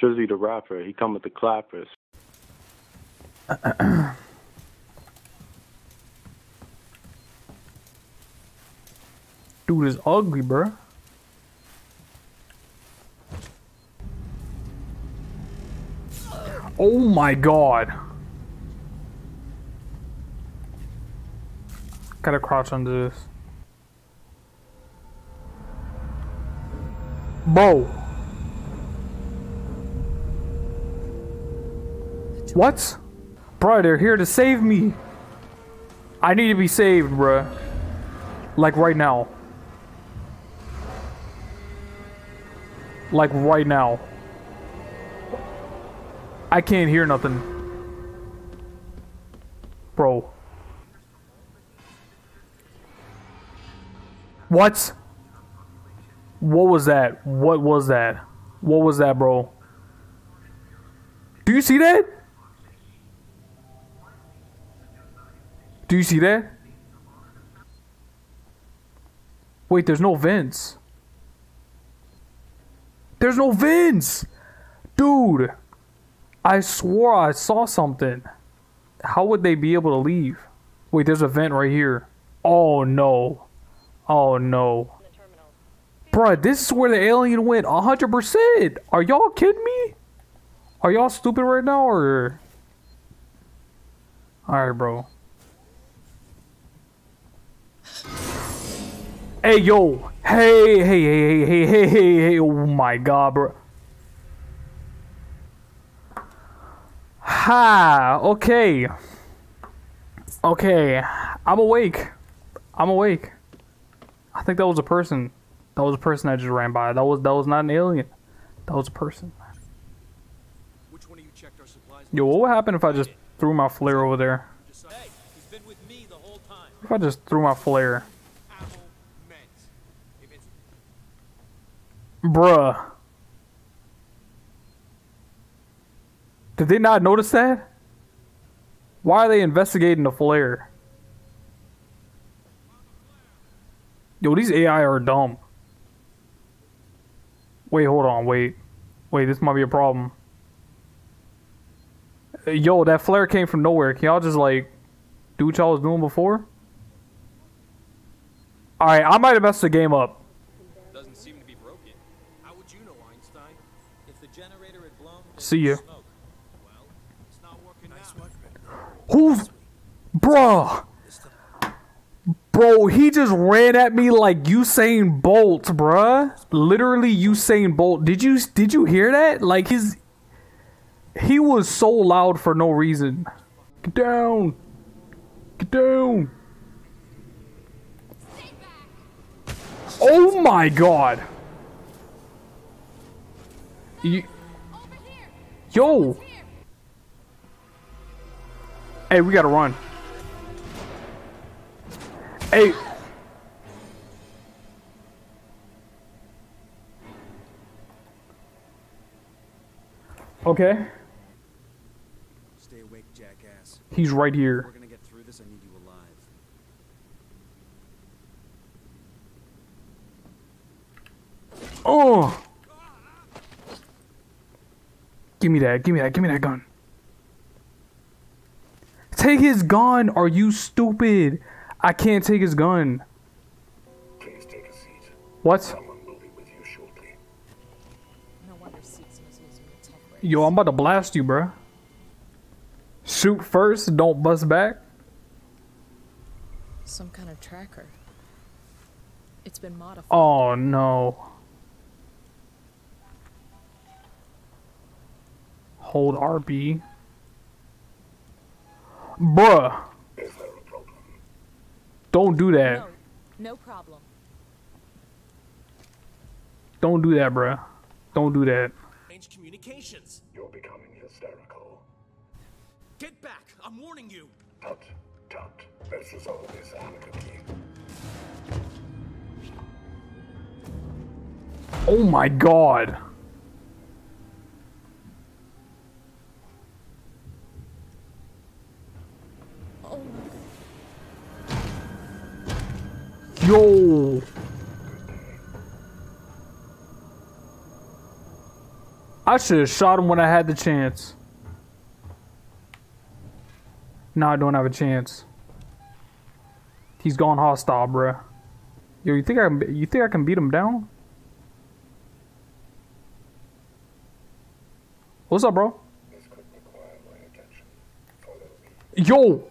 Trizzy the rapper. He come with the clappers. Dude is ugly, bruh. Oh my god. Gotta crouch under this. Bro. What? Bro, they're here to save me. I need to be saved, bruh. Like right now. Like right now. I can't hear nothing. Bro. What? What was that? What was that? What was that, bro? Do you see that? Do you see that? Wait, there's no vents. There's no vents! Dude! I swore I saw something. How would they be able to leave? Wait, there's a vent right here. Oh no. Oh no. Bruh, this is where the alien went 100%. Are y'all kidding me? Are y'all stupid right now or? Alright, bro. Hey, yo. Hey, hey, hey, hey, hey, hey, hey. Oh my god, bro. Ha, okay. Okay, I'm awake. I'm awake. I think that was a person. That was a person that just ran by. That was that was not an alien. That was a person. Which one of you checked our supplies? Yo, what would happen if I just threw my flare over there? Hey, he's been with me the whole time. If I just threw my flare? Ammo meant. If it's Bruh. Did they not notice that? Why are they investigating the flare? Yo, these AI are dumb. Wait, hold on, wait. Wait, this might be a problem. Yo, that flare came from nowhere. Can y'all just like do what y'all was doing before? Alright, I might have messed the game up. doesn't seem to be broken. How would you know, Einstein? If the generator had blown, there'd See ya. Who's bruh? Bro, he just ran at me like Usain Bolt, bruh. Literally Usain Bolt. Did you did you hear that? Like his he was so loud for no reason. Get down. Get down. Oh my god. You, yo. Hey, we gotta run. Hey. Okay. Stay awake, jackass. He's right We're here. gonna get through this. I need you alive. Oh. Give me that. Give me that. Give me that gun. Take his gun. Are you stupid? I can't take his gun. Please take a seat. What? Someone will be with you shortly. No wonder Seeks was using the tech ray. Yo, I'm about to blast you, bruh. Shoot first, don't bust back. Some kind of tracker. It's been modified. Oh no. Hold RB. Bruh, Is there a problem? don't do that. No, no problem. Don't do that, bruh. Don't do that. Range communications. You're becoming hysterical. Get back! I'm warning you. Tut, tut. Let's resolve this amicably. Oh my god. Yo. I should have shot him when I had the chance. Now I don't have a chance. He's gone hostile, bruh. Yo, you think I can? You think I can beat him down? What's up, bro? Yo.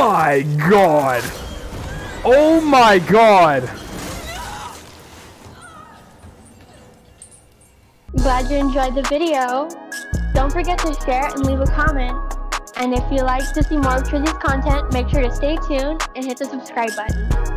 my god. Oh my god. Glad you enjoyed the video. Don't forget to share and leave a comment. And if you'd like to see more of Trizzy's content, make sure to stay tuned and hit the subscribe button.